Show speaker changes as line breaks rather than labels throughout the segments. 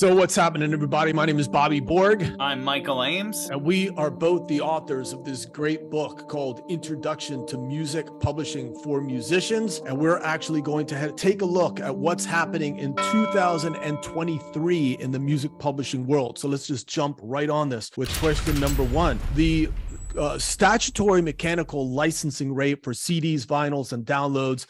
So, what's happening, everybody? My name is Bobby Borg.
I'm Michael Ames.
And we are both the authors of this great book called Introduction to Music Publishing for Musicians. And we're actually going to take a look at what's happening in 2023 in the music publishing world. So, let's just jump right on this with question number one. The uh, statutory mechanical licensing rate for CDs, vinyls, and downloads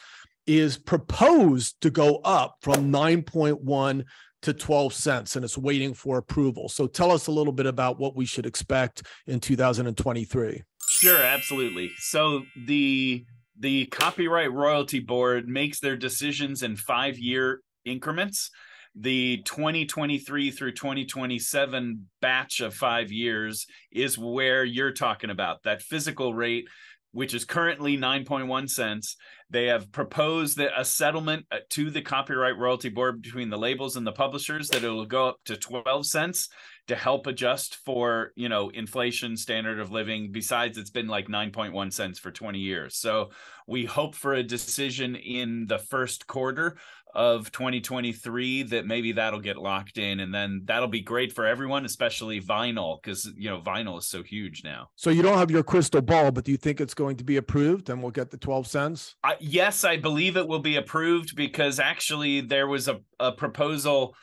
is proposed to go up from 9.1 to 12 cents and it's waiting for approval. So tell us a little bit about what we should expect in 2023.
Sure, absolutely. So the the Copyright Royalty Board makes their decisions in 5-year increments. The 2023 through 2027 batch of 5 years is where you're talking about. That physical rate which is currently 9.1 cents. They have proposed that a settlement uh, to the Copyright Royalty Board between the labels and the publishers that it will go up to 12 cents to help adjust for, you know, inflation, standard of living. Besides, it's been like 9.1 cents for 20 years. So we hope for a decision in the first quarter of 2023 that maybe that'll get locked in and then that'll be great for everyone especially vinyl because you know vinyl is so huge now.
So you don't have your crystal ball but do you think it's going to be approved and we'll get the 12 cents?
Uh, yes i believe it will be approved because actually there was a, a proposal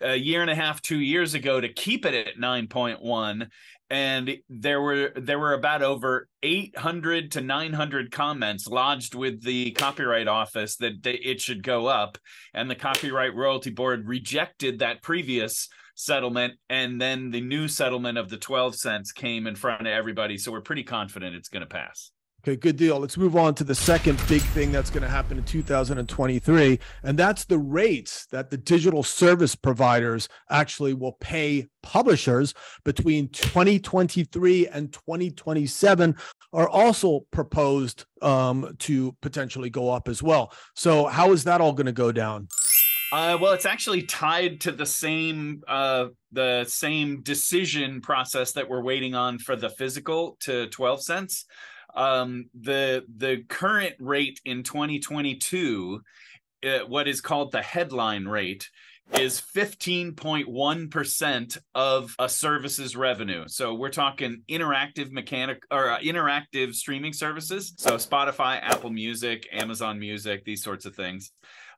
a year and a half two years ago to keep it at 9.1 and there were there were about over 800 to 900 comments lodged with the copyright office that it should go up. And the copyright royalty board rejected that previous settlement. And then the new settlement of the 12 cents came in front of everybody. So we're pretty confident it's going to pass
Okay, good deal. Let's move on to the second big thing that's going to happen in 2023, and that's the rates that the digital service providers actually will pay publishers between 2023 and 2027 are also proposed um, to potentially go up as well. So, how is that all going to go down?
Uh, well, it's actually tied to the same uh, the same decision process that we're waiting on for the physical to 12 cents um, the the current rate in 2022, uh, what is called the headline rate, is 15.1% of a service's revenue. So we're talking interactive mechanic or uh, interactive streaming services. So Spotify, Apple Music, Amazon Music, these sorts of things.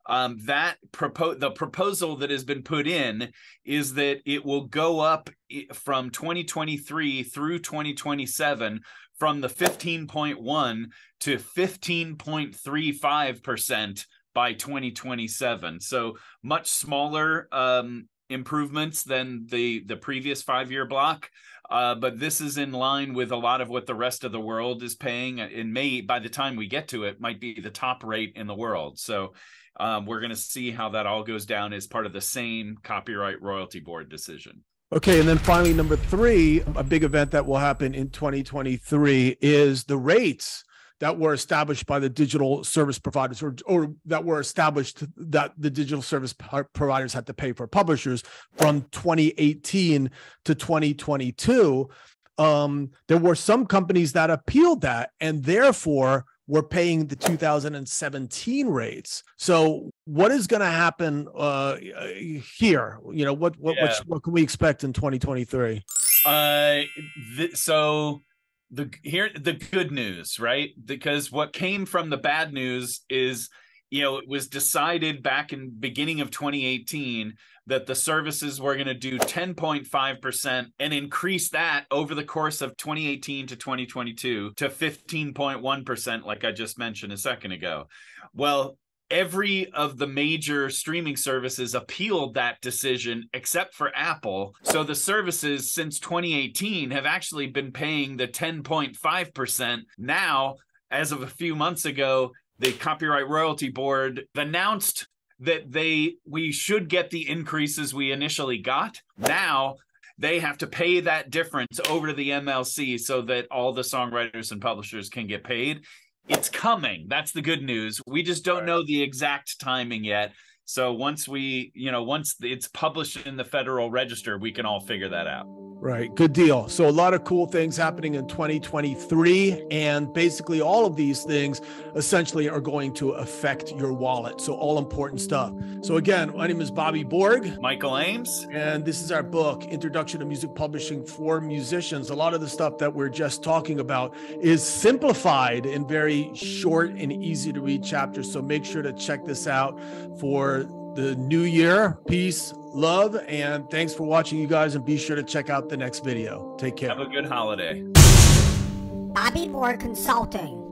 Um, that propo- the proposal that has been put in is that it will go up from 2023 through 2027 from the 15.1 to 15.35% by 2027. So much smaller um, improvements than the the previous five year block. Uh, but this is in line with a lot of what the rest of the world is paying. It may, by the time we get to it, might be the top rate in the world. So um, we're going to see how that all goes down as part of the same copyright royalty board decision.
Okay, and then finally, number three, a big event that will happen in 2023 is the rates that were established by the digital service providers or, or that were established that the digital service providers had to pay for publishers from 2018 to 2022 um, there were some companies that appealed that and therefore were paying the 2017 rates. So what is going to happen uh, here? You know, what what, yeah. what what can we expect in 2023?
Uh, th- so the here the good news, right? Because what came from the bad news is you know, it was decided back in beginning of 2018 that the services were going to do 10.5% and increase that over the course of 2018 to 2022 to 15.1% like I just mentioned a second ago. Well, every of the major streaming services appealed that decision except for Apple. So the services since 2018 have actually been paying the 10.5%. Now, as of a few months ago, the Copyright Royalty Board announced that they we should get the increases we initially got. Now they have to pay that difference over to the MLC so that all the songwriters and publishers can get paid. It's coming. That's the good news. We just don't know the exact timing yet. So once we, you know, once it's published in the Federal Register, we can all figure that out.
Right. Good deal. So, a lot of cool things happening in 2023. And basically, all of these things essentially are going to affect your wallet. So, all important stuff. So, again, my name is Bobby Borg.
Michael Ames.
And this is our book, Introduction to Music Publishing for Musicians. A lot of the stuff that we're just talking about is simplified in very short and easy to read chapters. So, make sure to check this out for the new year. Peace, love, and thanks for watching, you guys. And be sure to check out the next video. Take care.
Have a good holiday.
Bobby Borg Consulting.